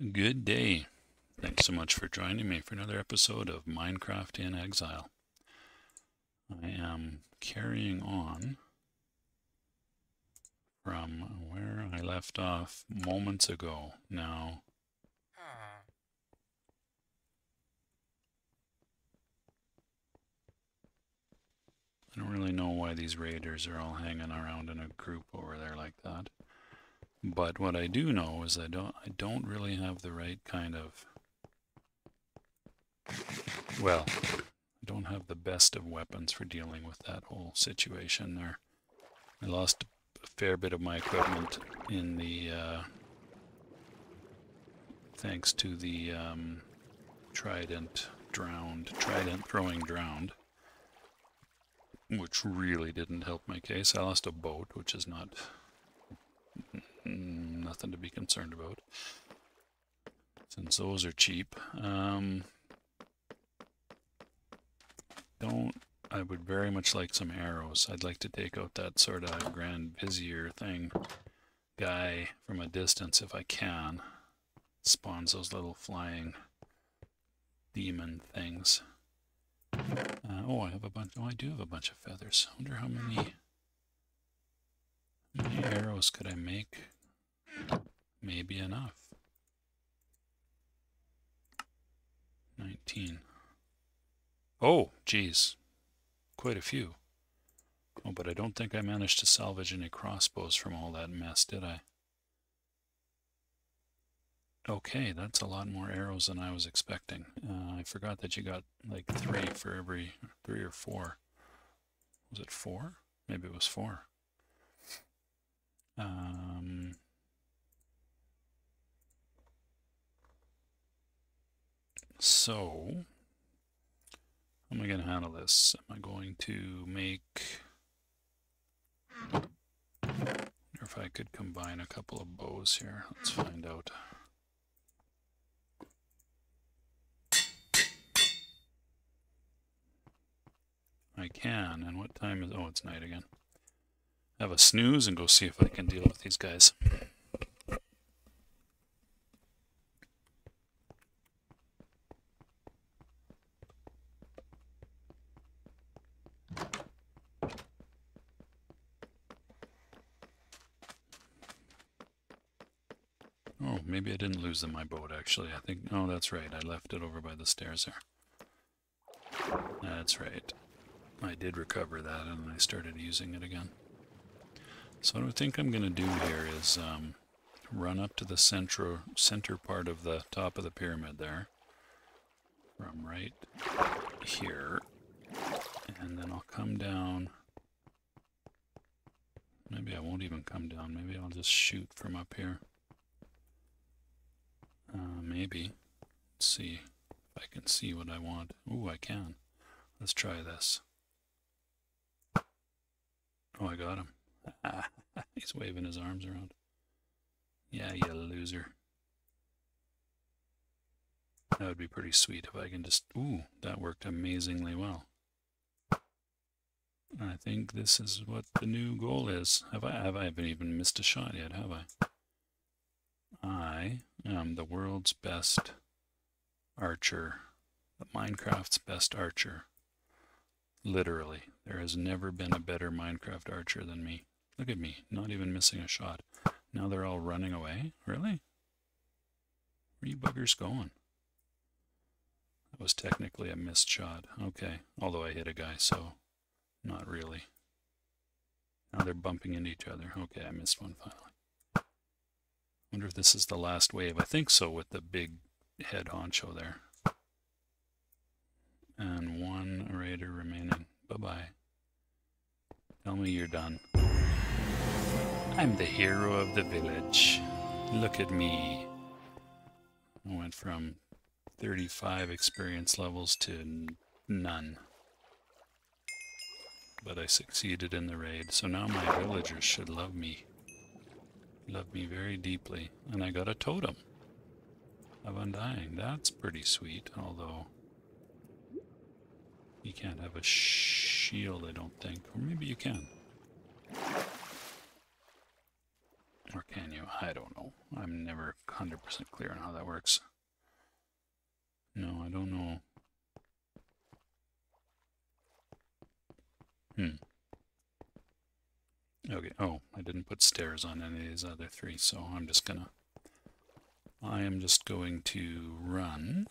Good day. Thanks so much for joining me for another episode of Minecraft in Exile. I am carrying on from where I left off moments ago. Now, I don't really know why these raiders are all hanging around in a group over there like that. But what I do know is I don't I don't really have the right kind of well, I don't have the best of weapons for dealing with that whole situation there. I lost a fair bit of my equipment in the uh, thanks to the um, trident drowned, trident throwing drowned, which really didn't help my case. I lost a boat, which is not nothing to be concerned about, since those are cheap. Um, don't I would very much like some arrows. I'd like to take out that sort of Grand Vizier thing guy from a distance if I can. Spawns those little flying demon things. Uh, oh, I have a bunch. Oh, I do have a bunch of feathers. I wonder how many, how many arrows could I make? Maybe enough. 19. Oh, geez. Quite a few. Oh, but I don't think I managed to salvage any crossbows from all that mess, did I? Okay, that's a lot more arrows than I was expecting. Uh, I forgot that you got like three for every, three or four. Was it four? Maybe it was four. Um, so, how am I going to handle this? Am I going to make... or if I could combine a couple of bows here. Let's find out. I can. And what time is... Oh, it's night again. Have a snooze and go see if I can deal with these guys. Oh, maybe I didn't lose in my boat, actually. I think... Oh, that's right. I left it over by the stairs there. That's right. I did recover that, and I started using it again. So what I think I'm going to do here is um, run up to the center, center part of the top of the pyramid there. From right here. And then I'll come down... Maybe I won't even come down. Maybe I'll just shoot from up here. Uh, maybe. Let's see if I can see what I want. Ooh, I can. Let's try this. Oh, I got him. He's waving his arms around. Yeah, you loser. That would be pretty sweet if I can just... Ooh, that worked amazingly well. I think this is what the new goal is. Have I, have I haven't even missed a shot yet, have I? I am the world's best archer, the Minecraft's best archer. Literally, there has never been a better Minecraft archer than me. Look at me, not even missing a shot. Now they're all running away? Really? Where you buggers going? That was technically a missed shot. Okay, although I hit a guy, so not really. Now they're bumping into each other. Okay, I missed one finally wonder if this is the last wave. I think so with the big head honcho there. And one raider remaining. Bye-bye. Tell me you're done. I'm the hero of the village. Look at me. I went from 35 experience levels to none. But I succeeded in the raid, so now my villagers should love me Love me very deeply, and I got a totem of undying. That's pretty sweet, although you can't have a shield, I don't think. Or maybe you can. Or can you? I don't know. I'm never 100% clear on how that works. No, I don't know. Hmm. Okay, oh, I didn't put stairs on any of these other three, so I'm just gonna... I am just going to run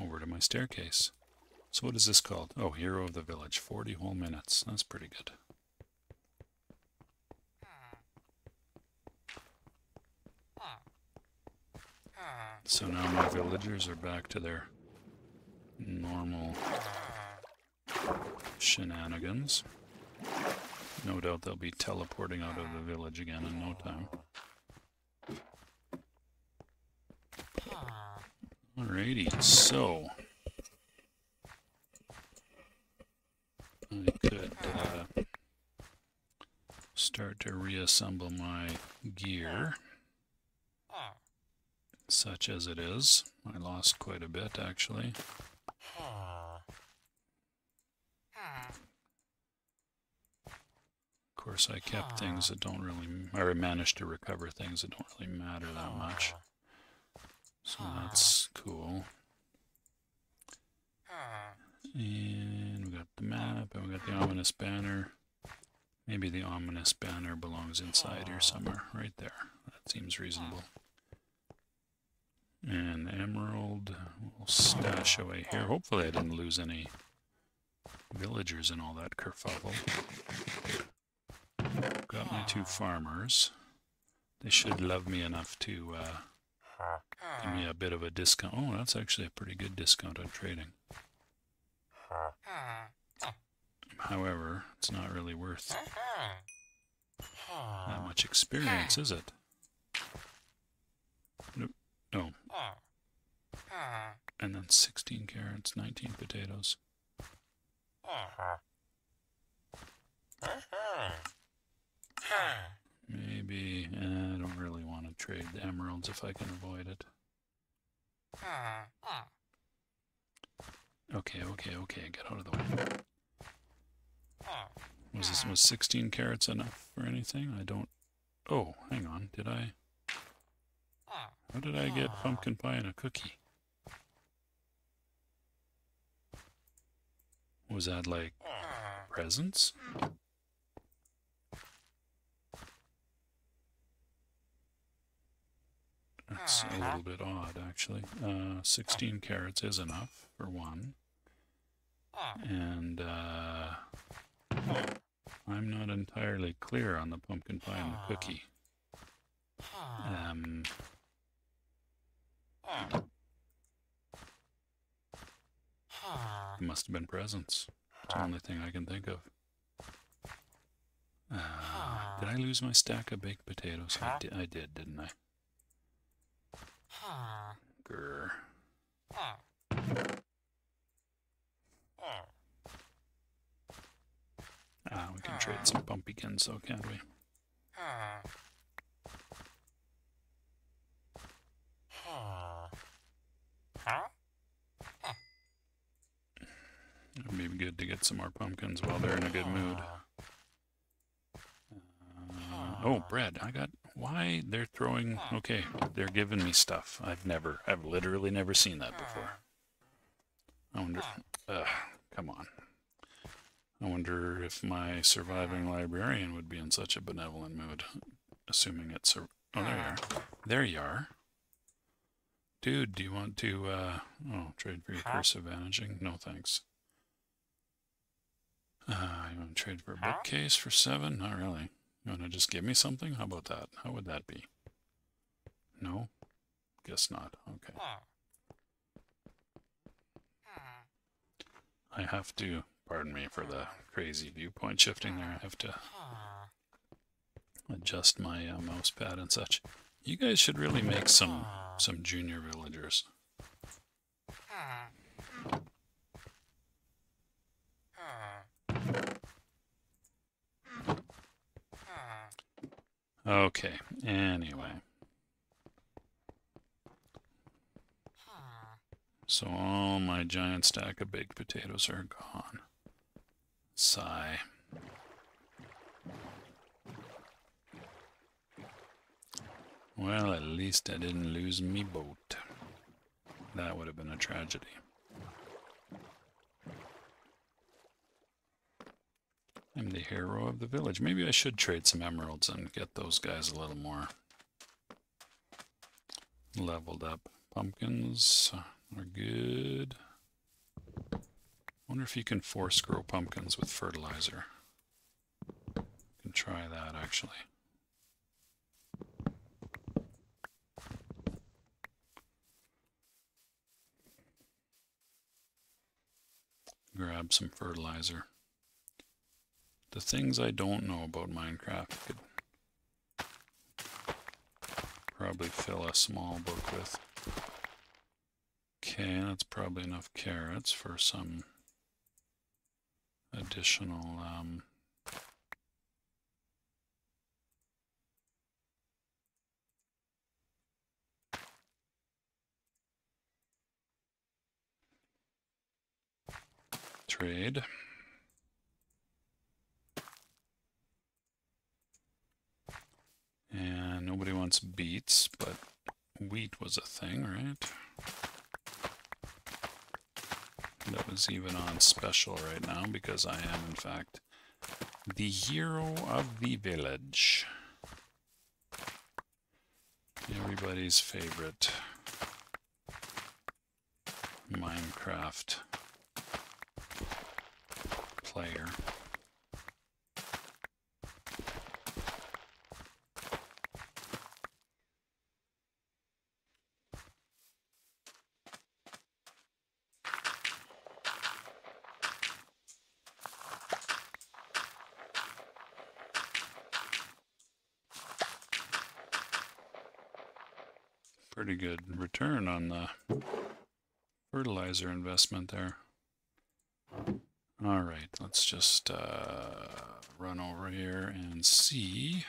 over to my staircase. So what is this called? Oh, Hero of the Village. 40 whole minutes. That's pretty good. So now my villagers are back to their normal shenanigans. No doubt they'll be teleporting out of the village again in no time. Alrighty, so I could uh, start to reassemble my gear, such as it is. I lost quite a bit actually. Of course, I kept things that don't really, or I managed to recover things that don't really matter that much. So that's cool. And we got the map, and we got the ominous banner. Maybe the ominous banner belongs inside here somewhere, right there. That seems reasonable. And emerald, we'll stash away here. Hopefully I didn't lose any villagers in all that kerfuffle. Got my two farmers. They should love me enough to uh, Give me a bit of a discount. Oh, that's actually a pretty good discount on trading. However, it's not really worth that much experience, is it? Nope. No. And then 16 carrots, 19 potatoes. Maybe, eh, I don't really want to trade the emeralds if I can avoid it. Okay, okay, okay, get out of the way. Was this was 16 carrots enough for anything? I don't... Oh, hang on, did I... How did I get pumpkin pie and a cookie? Was that like presents? That's a little bit odd, actually. Uh, 16 carrots is enough for one. And uh, I'm not entirely clear on the pumpkin pie and the cookie. Um, it must have been presents. It's the only thing I can think of. Uh, did I lose my stack of baked potatoes? I, di I did, didn't I? Grr. Ah, we can trade some pumpkins though, can't we? It'd be good to get some more pumpkins while they're in a good mood. Uh, oh, bread. I got why they're throwing... Okay, they're giving me stuff. I've never... I've literally never seen that before. I wonder... Uh, come on. I wonder if my surviving librarian would be in such a benevolent mood. Assuming it's... A, oh, there you are. There you are. Dude, do you want to... Uh, oh, trade for your curse of vanishing? No, thanks. Uh, you want to trade for a bookcase for seven? Not really. You want to just give me something? How about that? How would that be? No? Guess not. Okay. I have to, pardon me for the crazy viewpoint shifting there, I have to adjust my uh, mouse pad and such. You guys should really make some some junior villagers. Okay, anyway. So all my giant stack of baked potatoes are gone. Sigh. Well, at least I didn't lose me boat. That would have been a tragedy. I'm the hero of the village. Maybe I should trade some emeralds and get those guys a little more leveled up. Pumpkins are good. wonder if you can force grow pumpkins with fertilizer. Can try that actually. Grab some fertilizer. The things I don't know about Minecraft could probably fill a small book with. Okay, that's probably enough carrots for some additional um, trade. And nobody wants beets, but wheat was a thing, right? That was even on special right now because I am, in fact, the hero of the village. Everybody's favorite Minecraft player. Pretty good return on the fertilizer investment there. All right, let's just uh, run over here and see.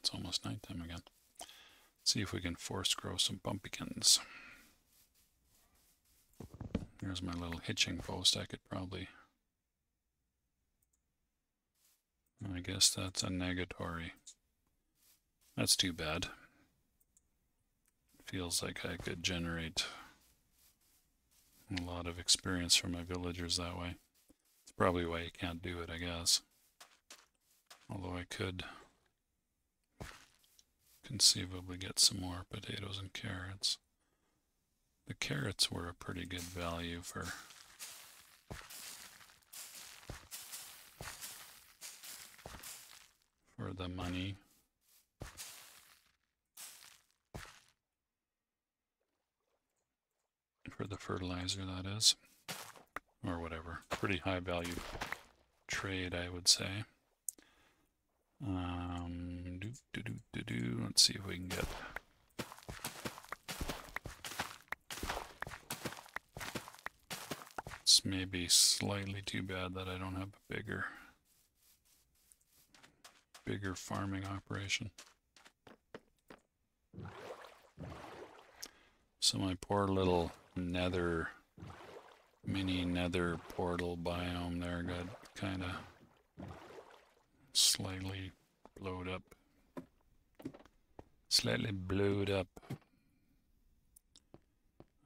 It's almost nighttime again. Let's See if we can force grow some pumpkins. Here's my little hitching post. I could probably... I guess that's a negatory. That's too bad. Feels like I could generate a lot of experience for my villagers that way probably why you can't do it, I guess. Although I could conceivably get some more potatoes and carrots. The carrots were a pretty good value for for the money. For the fertilizer, that is or whatever. Pretty high value trade, I would say. Um. Let's see if we can get. It's maybe slightly too bad that I don't have a bigger, bigger farming operation. So my poor little nether mini nether portal biome there got kind of slightly blowed up. Slightly blowed up.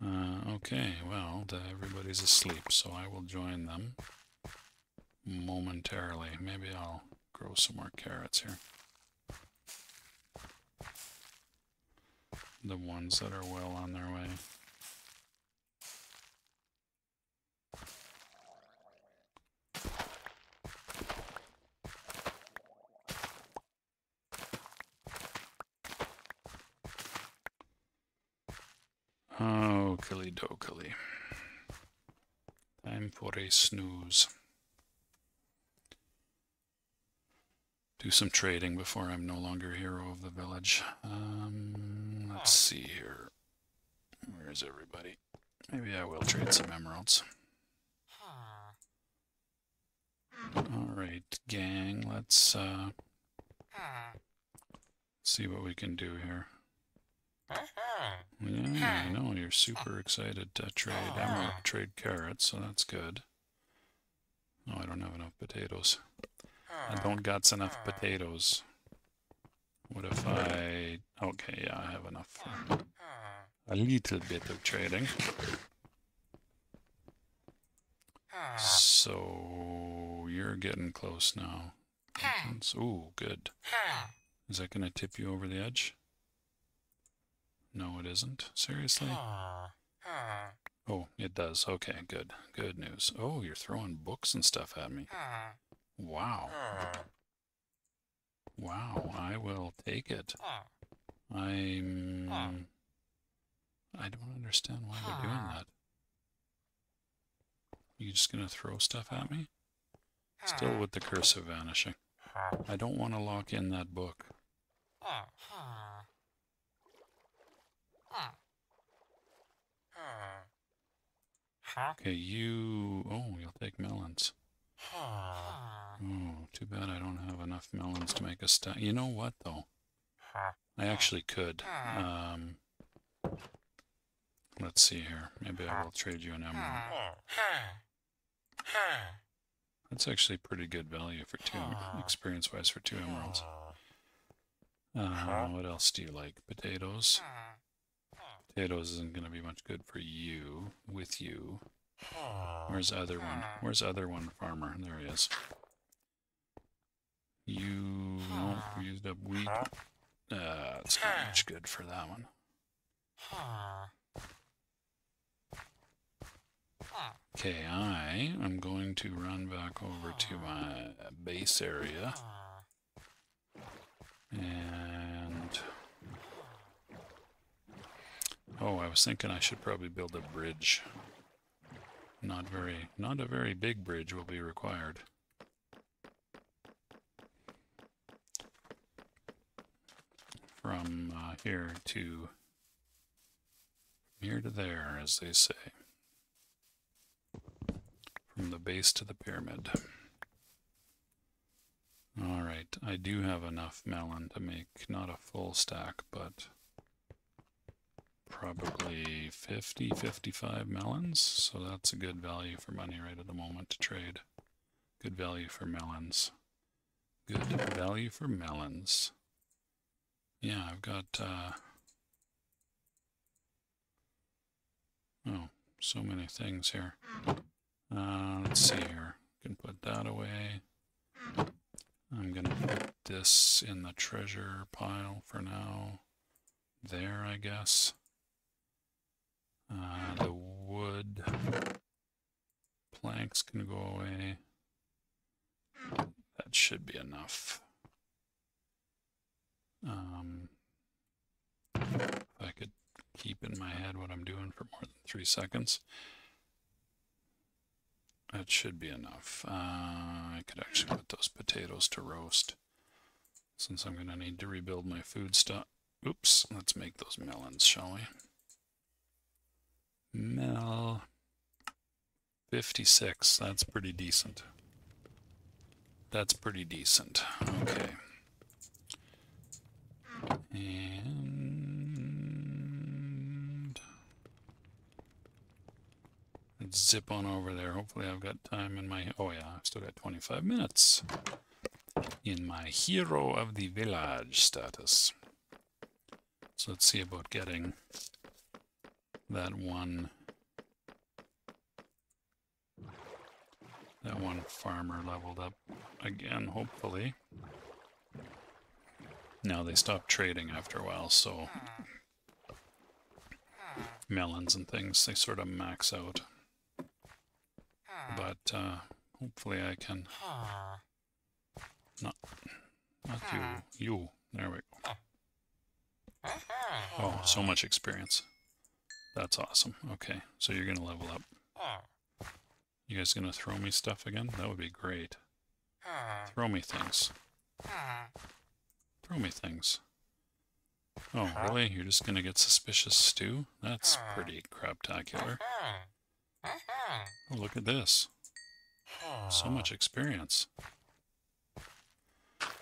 Uh, okay, well, everybody's asleep, so I will join them momentarily. Maybe I'll grow some more carrots here. The ones that are well on their way. Okily dokily. Time for a snooze. Do some trading before I'm no longer hero of the village. Um, let's see here. Where is everybody? Maybe I will trade some emeralds. Alright, gang, let's uh, see what we can do here. Uh-huh. Yeah, I know you're super excited to trade oh. emerald, trade carrots, so that's good. Oh, I don't have enough potatoes. I don't got enough potatoes. What if I... Okay, yeah, I have enough for a little bit of trading. So you're getting close now. Ooh, good. Is that going to tip you over the edge? No, it isn't. Seriously? Oh, it does. Okay, good. Good news. Oh, you're throwing books and stuff at me. Wow. Wow, I will take it. I'm... I don't understand why they're doing that. You just gonna throw stuff at me? Still with the curse of vanishing. I don't want to lock in that book. Okay, you... Oh, you'll take melons. Oh, too bad I don't have enough melons to make a stack. You know what, though? I actually could. Um, let's see here. Maybe I will trade you an emerald. That's actually pretty good value for two, experience-wise for two emeralds. Uh, what else do you like? Potatoes? Potatoes isn't going to be much good for you, with you. Where's other one? Where's other one farmer? There he is. You oh, used up wheat. Uh, it's not much good for that one. Okay, I am going to run back over to my base area. And... Oh, I was thinking I should probably build a bridge. Not very, not a very big bridge will be required. From uh, here to here to there, as they say. From the base to the pyramid. Alright, I do have enough melon to make not a full stack, but probably 50, 55 melons. So that's a good value for money right at the moment to trade. Good value for melons. Good value for melons. Yeah, I've got, uh, oh, so many things here. Uh, let's see here. Can put that away. I'm going to put this in the treasure pile for now. There, I guess. Uh, the wood planks can go away. That should be enough. Um, if I could keep in my head what I'm doing for more than three seconds. That should be enough. Uh, I could actually put those potatoes to roast since I'm going to need to rebuild my food stock. Oops, let's make those melons, shall we? Mel 56. That's pretty decent. That's pretty decent. Okay. And let's zip on over there. Hopefully I've got time in my... Oh yeah, I've still got 25 minutes in my hero of the village status. So let's see about getting that one that one farmer leveled up again, hopefully. Now they stopped trading after a while, so melons and things, they sort of max out. But uh, hopefully I can... Not, not you, you. There we go. Oh, so much experience. That's awesome. Okay, so you're going to level up. You guys going to throw me stuff again? That would be great. Throw me things. Throw me things. Oh, really? You're just going to get suspicious stew? That's pretty craptacular. Oh, look at this. So much experience.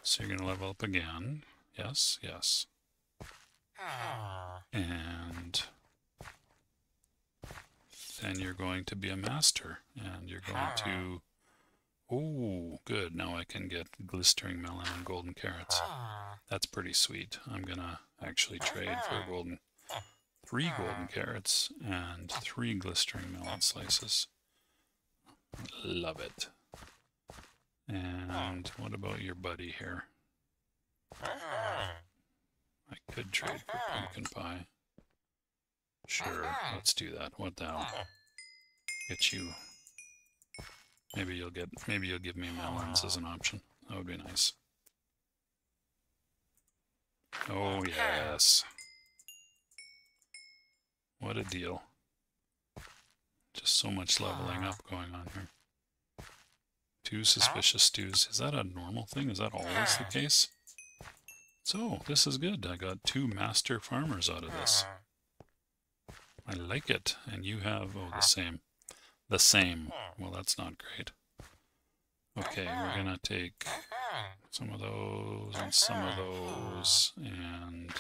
So you're going to level up again. Yes, yes. And then you're going to be a master and you're going ah. to Oh, good. Now I can get glistering melon and golden carrots. Ah. That's pretty sweet. I'm gonna actually trade for uh-huh. golden, three ah. golden carrots and three glistering melon slices. Love it. And what about your buddy here? I could trade for uh-huh. pumpkin pie. Sure, uh-huh. let's do that. What the hell? Get you. Maybe you'll get. Maybe you'll give me melons as an option. That would be nice. Oh yes. What a deal. Just so much leveling up going on here. Two suspicious stews. Is that a normal thing? Is that always the case? So, this is good. I got two master farmers out of this. I like it. And you have, oh, the same. The same. Well, that's not great. Okay, we're uh-huh. going to take uh-huh. some of those and some of uh-huh. those and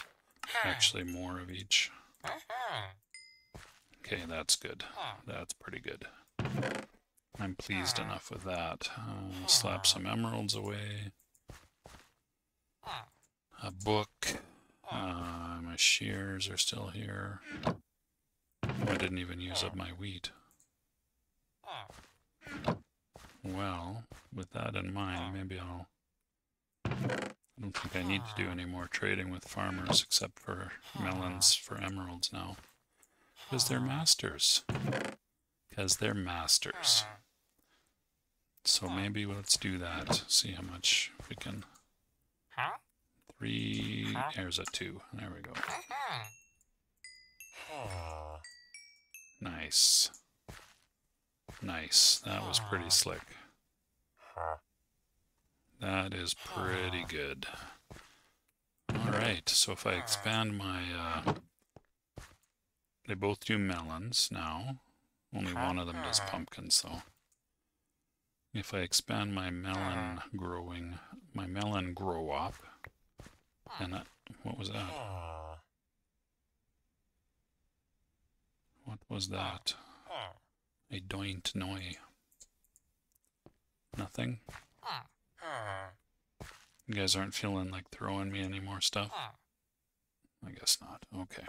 actually more of each. Okay, that's good. That's pretty good. I'm pleased enough with that. Uh, slap some emeralds away. A book. Uh, my shears are still here. Oh, I didn't even use up my wheat. Well, with that in mind, maybe I'll... I don't think I need to do any more trading with farmers except for melons for emeralds now. Because they're masters. Because they're masters. So maybe let's do that. See how much we can... Three... There's a two. There we go. Nice. Nice. That was pretty slick. That is pretty good. Alright, so if I expand my... Uh, they both do melons now. Only one of them does pumpkins, though. If I expand my melon growing, my melon grow up, and that, what was that? What was that? A doint noi. Nothing? You guys aren't feeling like throwing me any more stuff? I guess not. Okay.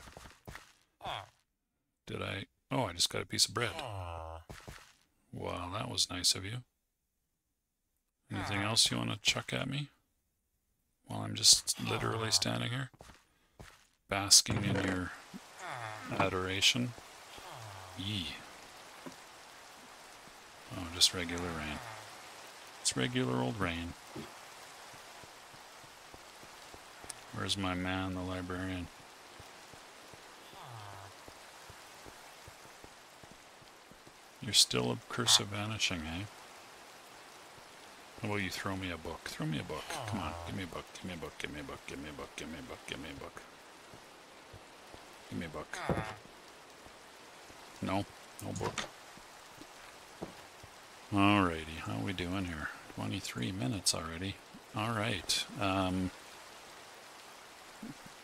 Did I... Oh, I just got a piece of bread. Well, that was nice of you. Anything else you want to chuck at me? While I'm just literally standing here? Basking in your adoration? Yee. Oh, just regular rain. It's regular old rain. Where's my man, the librarian? You're still a curse of vanishing, eh? How you throw me a book? Throw me a book. Come on, give me a book, give me a book, give me a book, give me a book, give me a book, give me a book. Give me a book. No, no book. Alrighty, how are we doing here? 23 minutes already. Alright, um...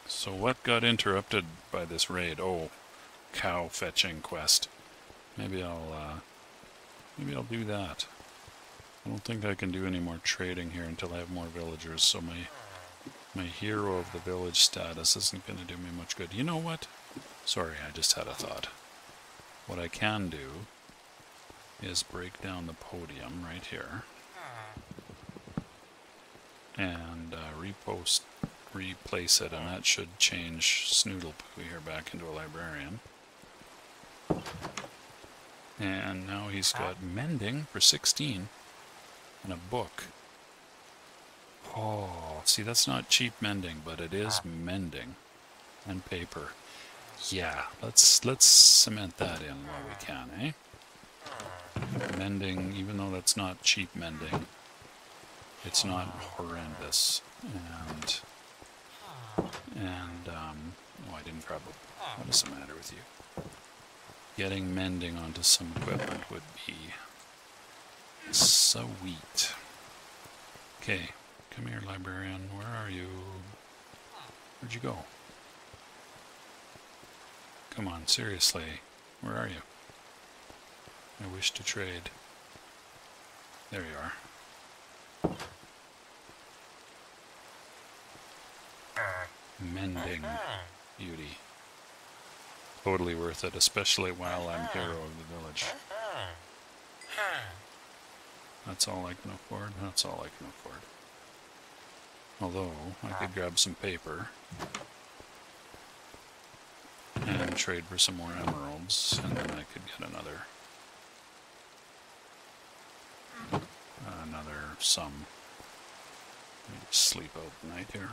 So what got interrupted by this raid? Oh, cow fetching quest. Maybe I'll, uh... Maybe I'll do that. I don't think I can do any more trading here until I have more villagers, so my my hero of the village status isn't going to do me much good. You know what? Sorry, I just had a thought. What I can do is break down the podium right here and uh, repost, replace it, and that should change Snoodlepoo here back into a librarian. And now he's got mending for 16 and a book. Oh, see, that's not cheap mending, but it is mending and paper. Yeah, let's let's cement that in while we can, eh? Mending, even though that's not cheap mending, it's not horrendous. And and um, oh, I didn't grab a. What is the matter with you? Getting mending onto some equipment would be sweet. Okay, come here, librarian. Where are you? Where'd you go? Come on, seriously. Where are you? I wish to trade. There you are. Mending beauty. Totally worth it, especially while I'm hero of the village. That's all I can afford. That's all I can afford. Although, I could grab some paper and trade for some more emeralds, and then I could get another another some. Sleep out the night here.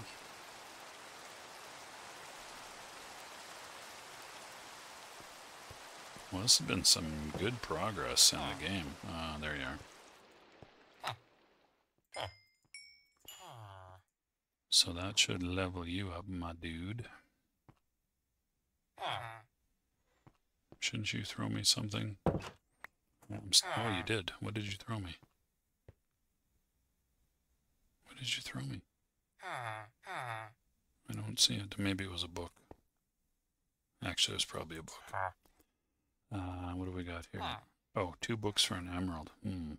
Well, this has been some good progress in the game. Uh, there you are. So that should level you up, my dude. Shouldn't you throw me something? Oh, you did. What did you throw me? What did you throw me? Ah, ah. I don't see it. Maybe it was a book. Actually, it was probably a book. Ah. Uh, what do we got here? Oh, two books for an emerald. Hmm.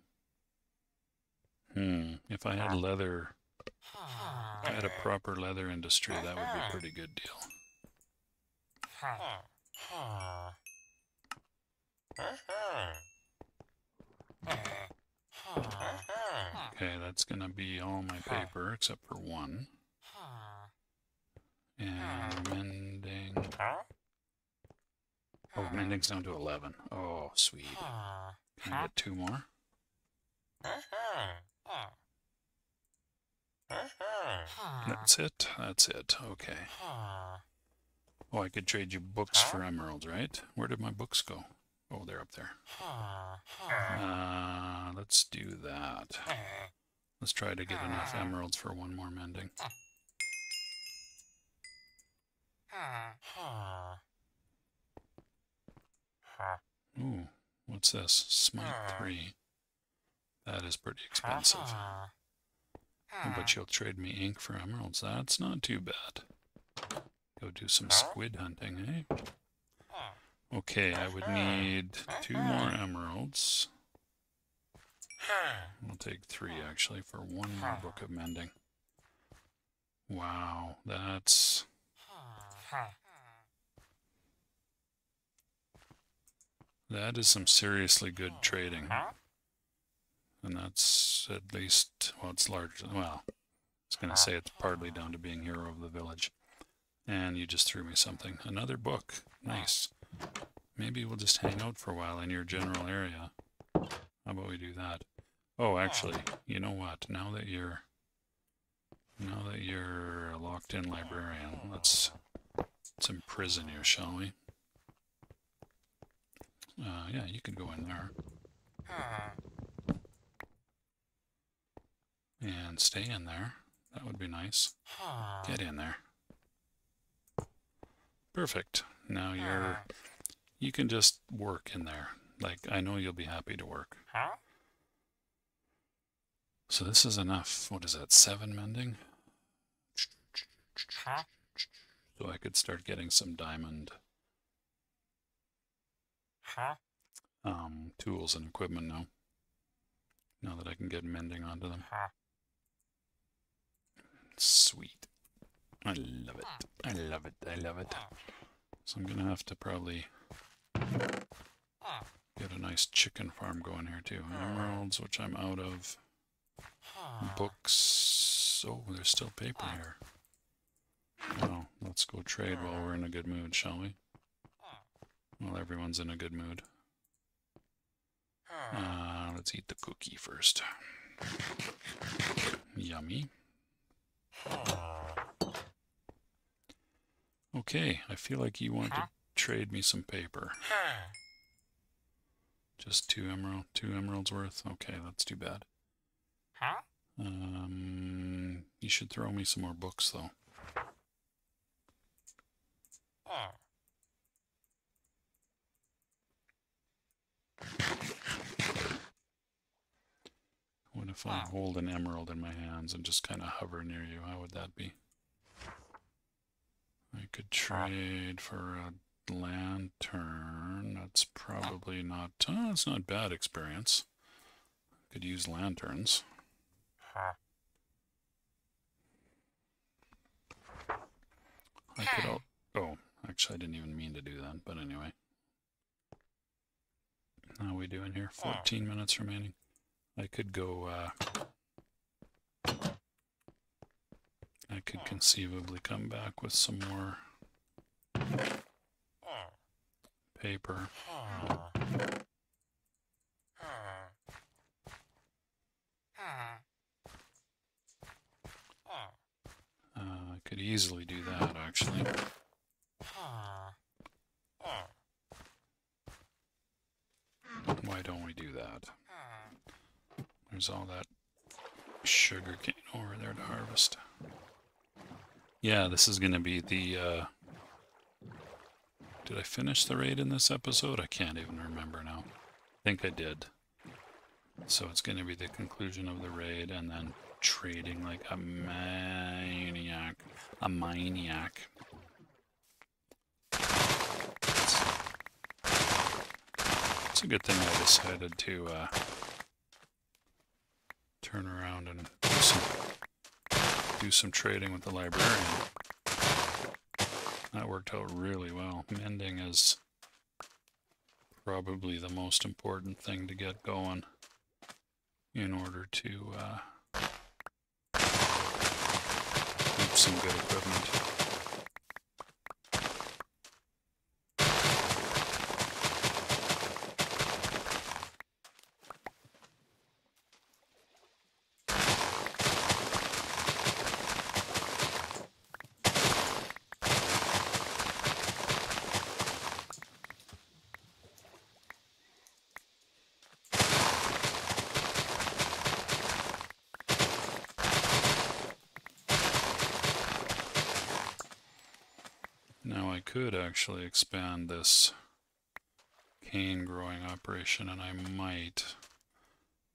Hmm. If I had leather, if I had a proper leather industry, that would be a pretty good deal. Okay, that's gonna be all my paper except for one. And mending. Oh, mending's down to 11. Oh, sweet. Can I get two more? Uh-huh. Uh-huh. That's it? That's it. Okay. Oh, I could trade you books for emeralds, right? Where did my books go? Oh, they're up there. Uh, let's do that. Let's try to get enough emeralds for one more mending. Ooh, what's this? Smite 3. That is pretty expensive. Oh, but you'll trade me ink for emeralds. That's not too bad. Go do some squid hunting, eh? Okay, I would need two more emeralds. I'll take three, actually, for one more book of mending. Wow, that's... That is some seriously good trading. And that's at least, well, it's large, well, I was going to say it's partly down to being hero of the village. And you just threw me something. Another book. Nice. Maybe we'll just hang out for a while in your general area. How about we do that? Oh, actually, you know what? Now that you're now that you're a locked-in librarian, let's let's imprison you, shall we? Uh, yeah, you could go in there. And stay in there. That would be nice. Get in there. Perfect. Now you're you can just work in there. Like I know you'll be happy to work. So this is enough. What is that? Seven mending? So I could start getting some diamond huh? um, tools and equipment now. Now that I can get mending onto them. Sweet. I love it. I love it. I love it. So I'm going to have to probably get a nice chicken farm going here too. Emeralds, which I'm out of. Books. Oh, there's still paper here. Well, let's go trade while we're in a good mood, shall we? Well, everyone's in a good mood. Uh, let's eat the cookie first. Yummy. Okay, I feel like you want to trade me some paper. Just two emerald, two emeralds worth. Okay, that's too bad. Huh? Um, you should throw me some more books though. What if I hold an emerald in my hands and just kind of hover near you? How would that be? I could trade for a lantern. That's probably not, uh, it's not bad experience. Could use lanterns. I could all. Oh, actually, I didn't even mean to do that, but anyway. How are we doing here? 14 minutes remaining. I could go. Uh, I could conceivably come back with some more paper. Uh, I could easily do that, actually. Why don't we do that? There's all that sugar cane over there to harvest. Yeah, this is going to be the... Uh, did I finish the raid in this episode? I can't even remember now. I think I did. So it's going to be the conclusion of the raid and then trading like a maniac. A maniac. It's a good thing I decided to uh, turn around and do some, do some trading with the librarian. That worked out really well. Mending is probably the most important thing to get going in order to uh, keep some good equipment. could actually expand this cane growing operation, and I might,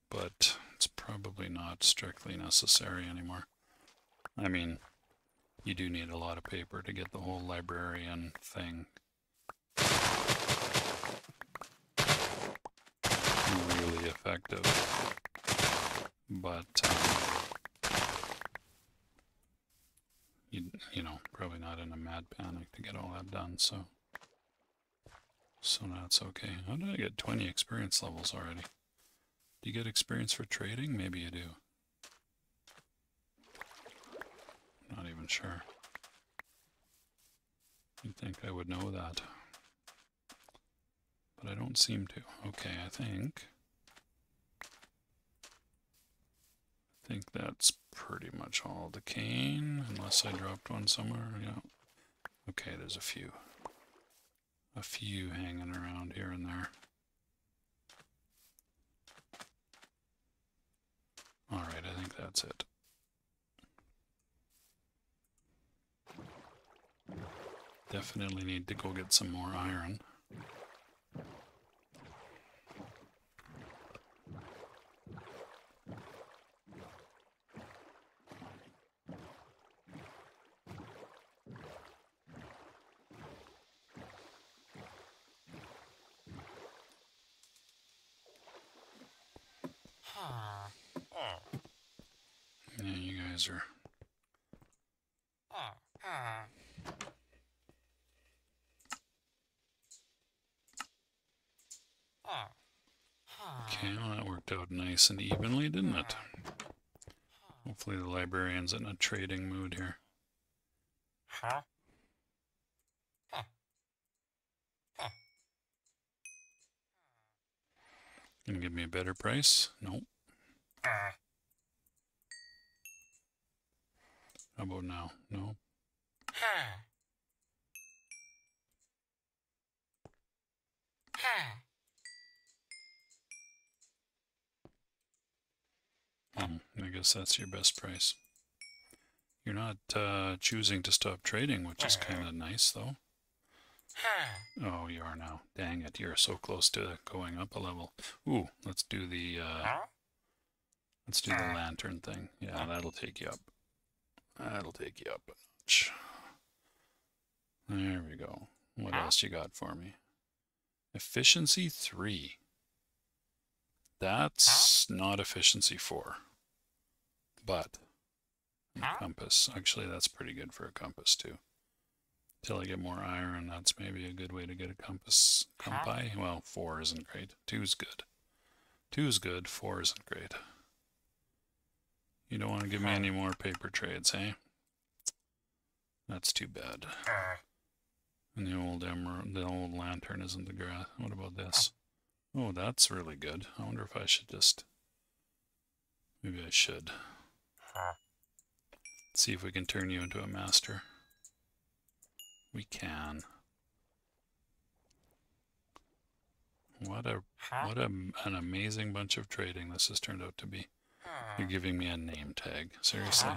but it's probably not strictly necessary anymore. I mean, you do need a lot of paper to get the whole librarian thing really effective. But, um, you, you know, probably not in a mad panic to get all that done, so. So that's okay. How did I get 20 experience levels already? Do you get experience for trading? Maybe you do. Not even sure. You'd think I would know that. But I don't seem to. Okay, I think... think that's pretty much all the cane, unless I dropped one somewhere. Yeah. Okay, there's a few. A few hanging around here and there. Alright, I think that's it. Definitely need to go get some more iron. Are. Okay, well that worked out nice and evenly, didn't it? Hopefully the librarian's in a trading mood here. Huh? Gonna give me a better price? Nope. Uh. How about now? No? Hmm, guess that's your best price. You're not uh, choosing to stop trading, which is kind of nice, though. Oh, you are now. Dang it, you're so close to going up a level. Ooh, let's do the, uh, let's do the lantern thing. Yeah, that'll take you up. That'll take you up a notch. There we go. What else you got for me? Efficiency 3. That's not efficiency 4. But compass. Actually, that's pretty good for a compass too. Till I get more iron, that's maybe a good way to get a compass. Compi? Well, four isn't great. Two's good. Two's good, four isn't great. You don't want to give me any more paper trades, hey? That's too bad. And the old emerald, the old lantern isn't the grass. What about this? Oh, that's really good. I wonder if I should just... Maybe I should. See if we can turn you into a master. We can. What a what a, an amazing bunch of trading this has turned out to be. You're hmm. giving me a name tag. Seriously?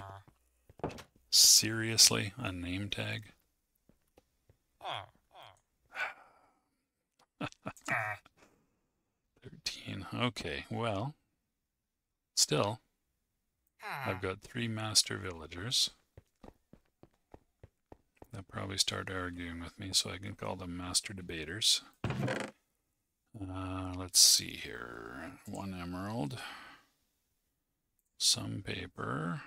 Seriously? A name tag? Hmm. Hmm. Thirteen. Okay, well, still, I've got three master villagers. They'll probably start arguing with me, so I can call them master debaters. Uh, let's see here. One emerald. Some paper.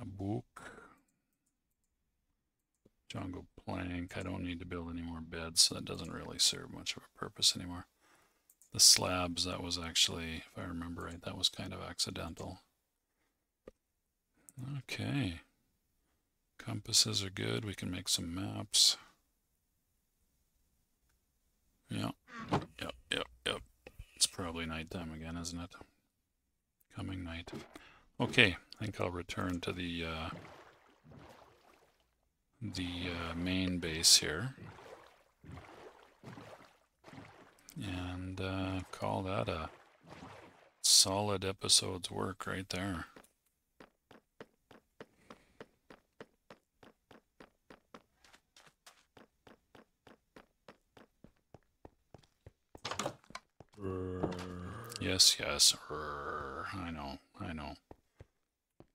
A book. Jungle plank. I don't need to build any more beds, so that doesn't really serve much of a purpose anymore. The slabs, that was actually, if I remember right, that was kind of accidental. Okay. Compasses are good. We can make some maps. Yep. Yep, yep, yep. It's probably nighttime again, isn't it? Coming night. Okay, I think I'll return to the uh, the uh, main base here. And uh, call that a solid episode's work right there. Yes, yes. I know, I know.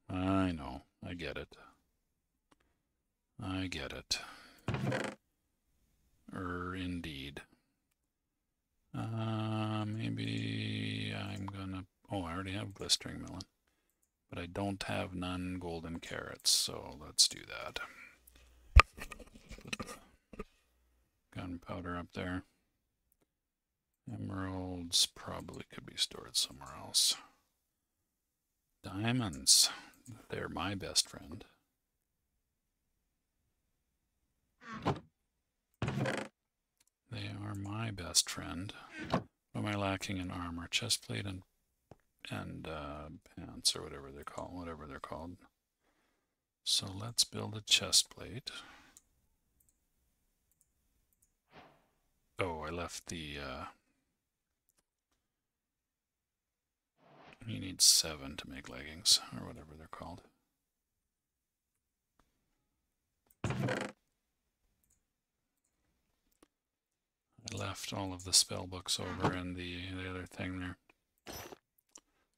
I know. I get it. I get it. Er, indeed. Maybe I'm gonna... Oh, I already have glistering melon. But I don't have none golden carrots, so let's do that. Gunpowder up there. Emeralds probably could be stored somewhere else. Diamonds. They're my best friend. They are my best friend. What am I lacking in armor? Chestplate and and uh, pants or whatever they're called, whatever they're called. So let's build a chestplate. Oh, I left the uh, You need seven to make leggings, or whatever they're called. Left all of the spell books over and the, the other thing there.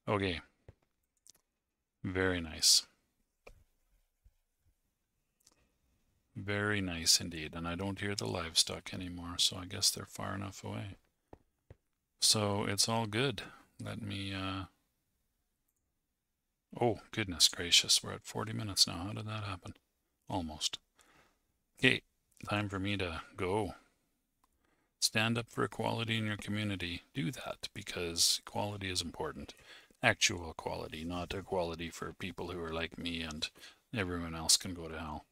Okay. Very nice. Very nice indeed. And I don't hear the livestock anymore, so I guess they're far enough away. So it's all good. Let me uh, Oh, goodness gracious, we're at 40 minutes now. How did that happen? Almost. Okay, time for me to go. Stand up for equality in your community. Do that because equality is important. Actual equality, not equality for people who are like me and everyone else can go to hell.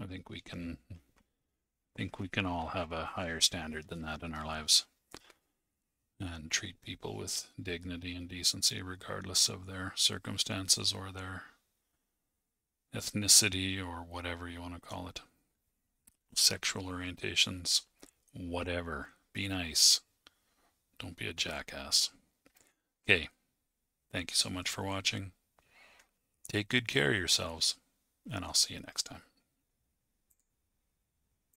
I think we can I think we can all have a higher standard than that in our lives and treat people with dignity and decency regardless of their circumstances or their ethnicity or whatever you want to call it. Sexual orientations, whatever. Be nice. Don't be a jackass. Okay. Thank you so much for watching. Take good care of yourselves, and I'll see you next time.